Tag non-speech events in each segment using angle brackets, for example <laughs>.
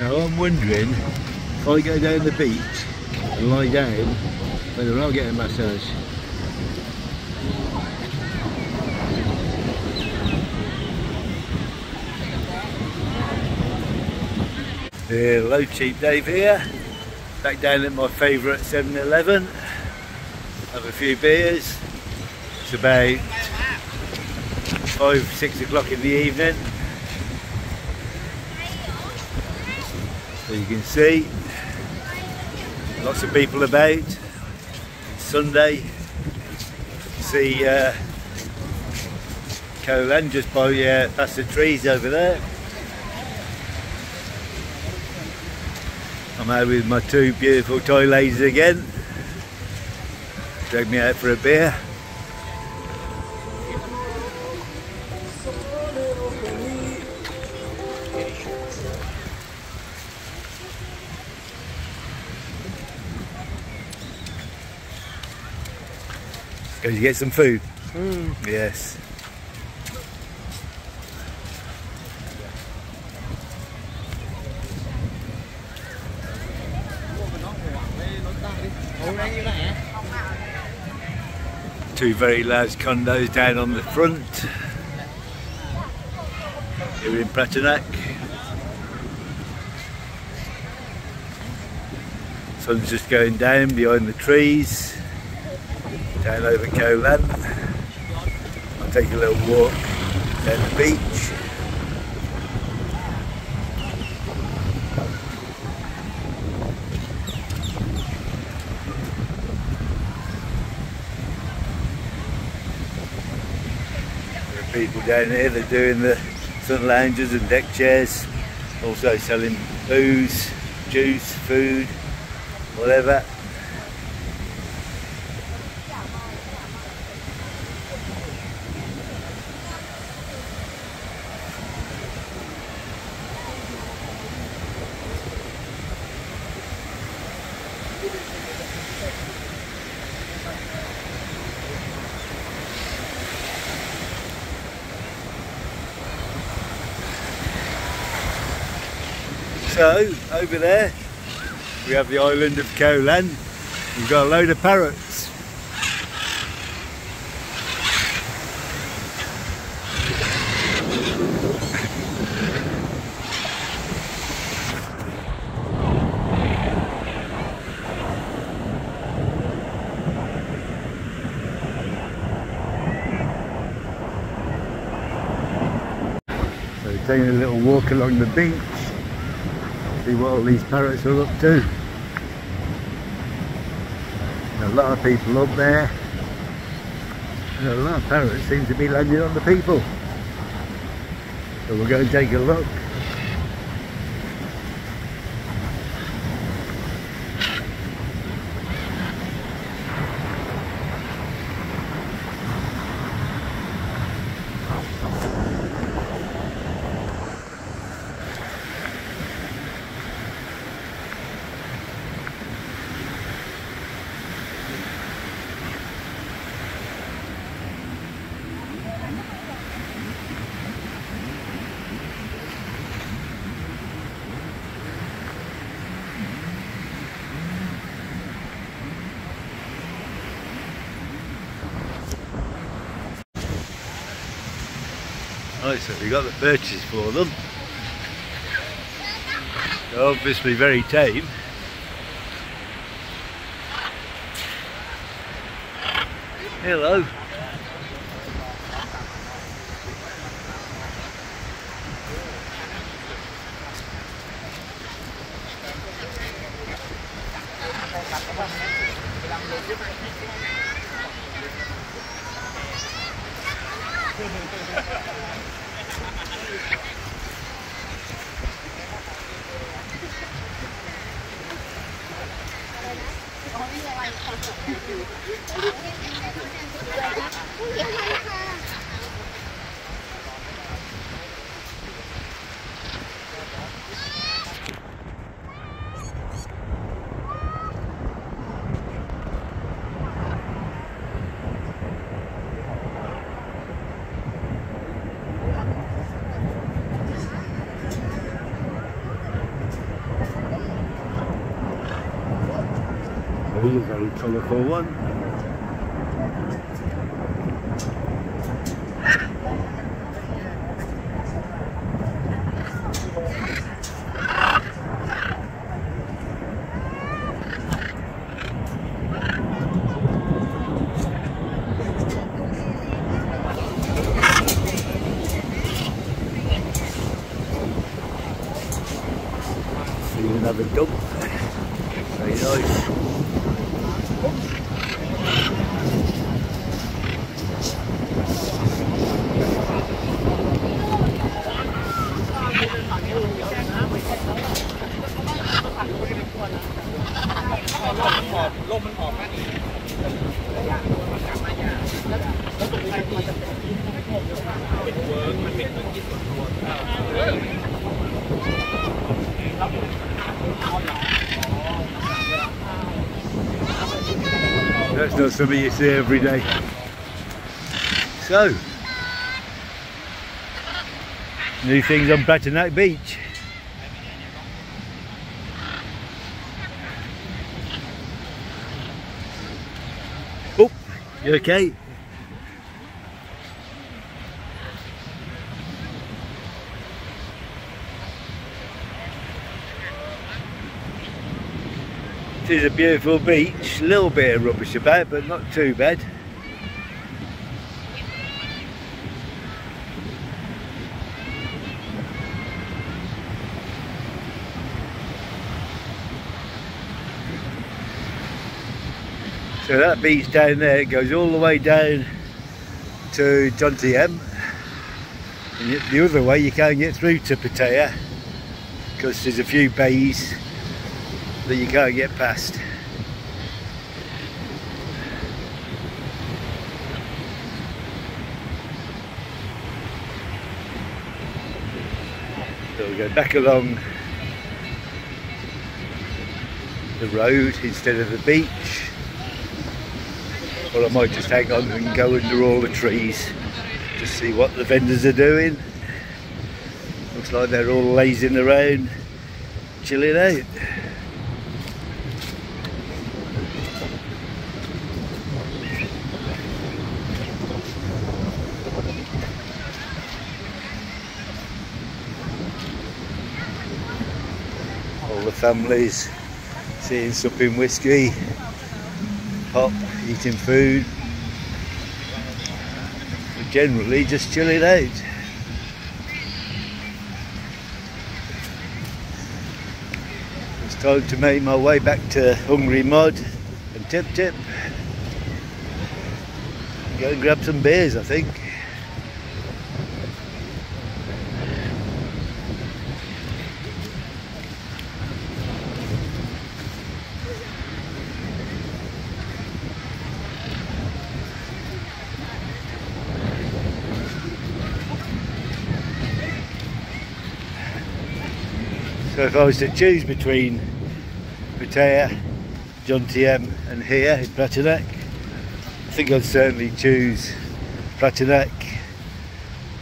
Now I'm wondering if I go down the beach and lie down whether I'll get a massage. Hello Cheap Dave here, back down at my favourite 7-Eleven, have a few beers, it's about 5, 6 o'clock in the evening, so you can see lots of people about, Sunday, see uh, Koh Larn just by uh, past the trees over there. I'm out with my two beautiful toy ladies again. Drag me out for a beer. Go to get some food. Mm. Yes. Two very large condos down on the front. Here in Pratamnak. Sun's just going down behind the trees. Down over Koh Larn. I'll take a little walk down the beach. There are people down here, they're doing the sun lounges and deck chairs, also selling booze, juice, food, whatever. So, over there, we have the island of Koh Larn. We've got a load of parrots. So taking a little walk along the beach see what all these parrots are up to. A lot of people up there. And a lot of parrots seem to be landing on the people. So we're going to take a look. Right, so we got the birches for them. They're obviously very tame. Hello. Here's a very colourful one. See another dump. Very nice. That's not something you see every day. So, new things on Pratamnak Beach. Oh, you okay? Is a beautiful beach, a little bit of rubbish about, but not too bad. So that beach down there goes all the way down to Jomtien. And the other way you can't get through to Pattaya because there's a few bays that you can't get past. So we go back along the road instead of the beach. Or I might just hang on and go under all the trees to see what the vendors are doing. Looks like they're all lazing around, chilling out. All the families sitting supping whiskey, pop, eating food, but generally just chilling out. It's time to make my way back to Hungry Mod and Tip Tip. Go and grab some beers, I think. So if I was to choose between Pattaya, Jomtien and here in Pratamnak, I think I'd certainly choose Pratamnak.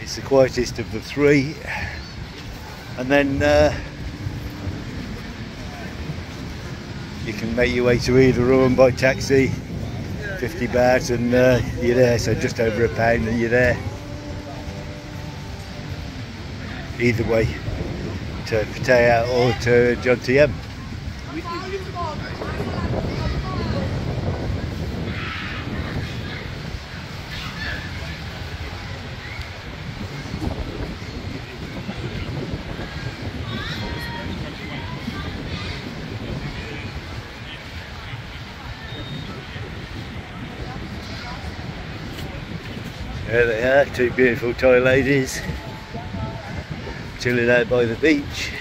It's the quietest of the three. And then uh, you can make your way to either room by taxi, 50 baht and uh, you're there, so just over a pound and you're there. Either way to Pattaya or to Jomtien. There they are, two beautiful Thai ladies chilling out by the beach.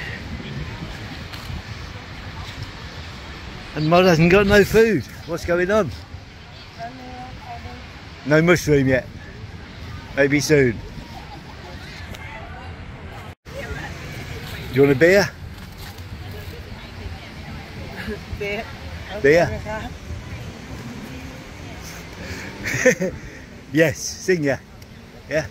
And Mod hasn't got no food. What's going on? No mushroom yet. Maybe soon. Do you want a beer? Beer. Beer? <laughs> <laughs> yes, sing ya. Yeah.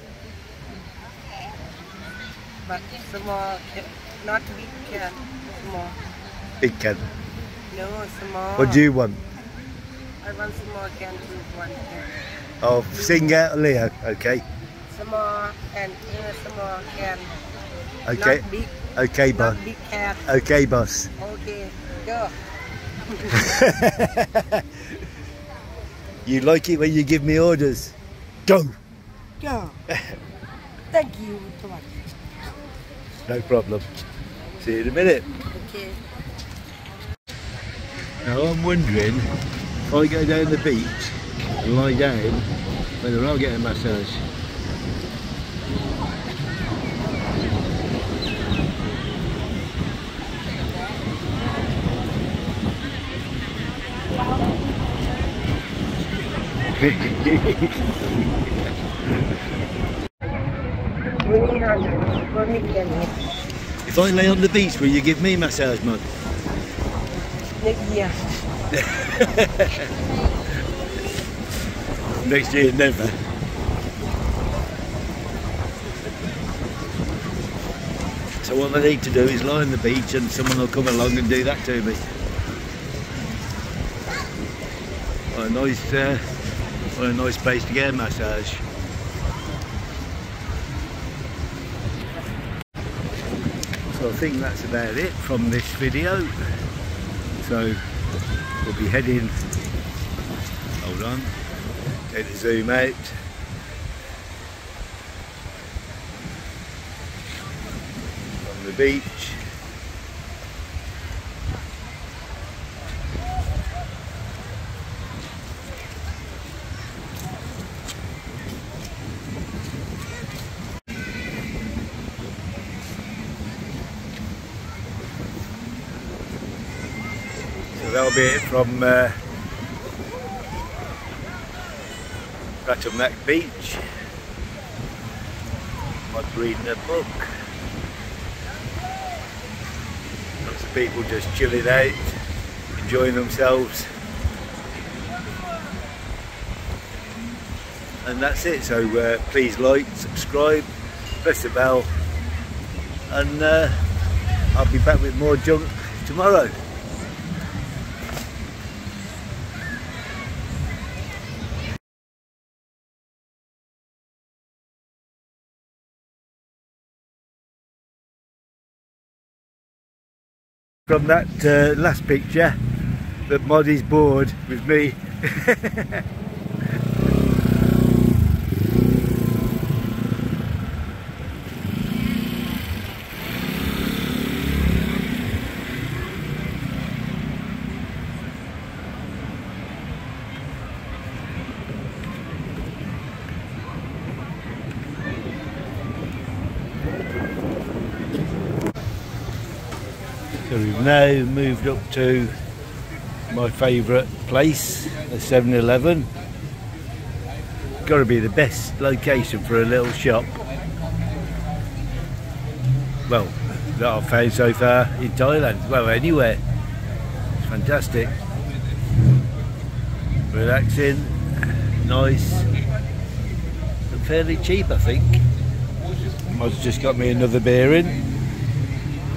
But can, not big can, small. Big can. No, small. What do you want? I want small can to one can. Of Singha Leo. Okay. Small and uh, small can. Okay. Not big, Okay, boss. big can. Okay, boss. Okay, go. <laughs> you like it when you give me orders. Go. Go. Thank you so much. No problem. See you in a minute. Okay. Now I'm wondering if I go down the beach and lie down, whether I'll get a massage. <laughs> if I lay on the beach, will you give me a massage, Mod? next year. Next year, never. So what I need to do is lie on the beach and someone will come along and do that to me. What a nice, uh, what a nice place to get a massage. So I think that's about it from this video. So we'll be heading, hold on, take the zoom out. On the beach. So that'll be it from uh, Pratamnak Beach. I'm reading a book. Lots of people just chilling out, enjoying themselves. And that's it. So uh, please like, subscribe, press the bell, and uh, I'll be back with more junk tomorrow. From that uh, last picture that Moddy's bored with me. <laughs> So we've now moved up to my favourite place, the 7-Eleven. Got to be the best location for a little shop. Well, that I've found so far in Thailand. Well, anywhere. It's fantastic. Relaxing, nice, and fairly cheap, I think. Mod's just got me another beer in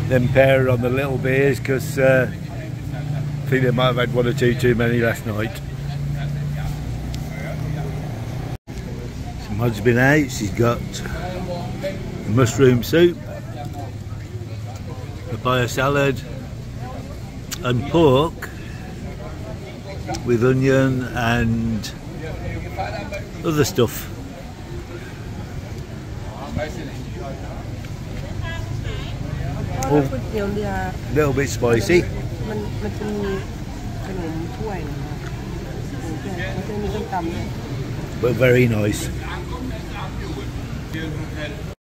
them pair on the little beers because uh, I think they might have had one or two too many last night. So Mod's been out, she's got mushroom soup, papaya salad and pork with onion and other stuff. เพราะว่าก๋วยเตี๋ยวเรือ A little bit spicy. มันมันจะมีขนมถ้วยนะครับมันจะมีส้มตำด้วย but very nice.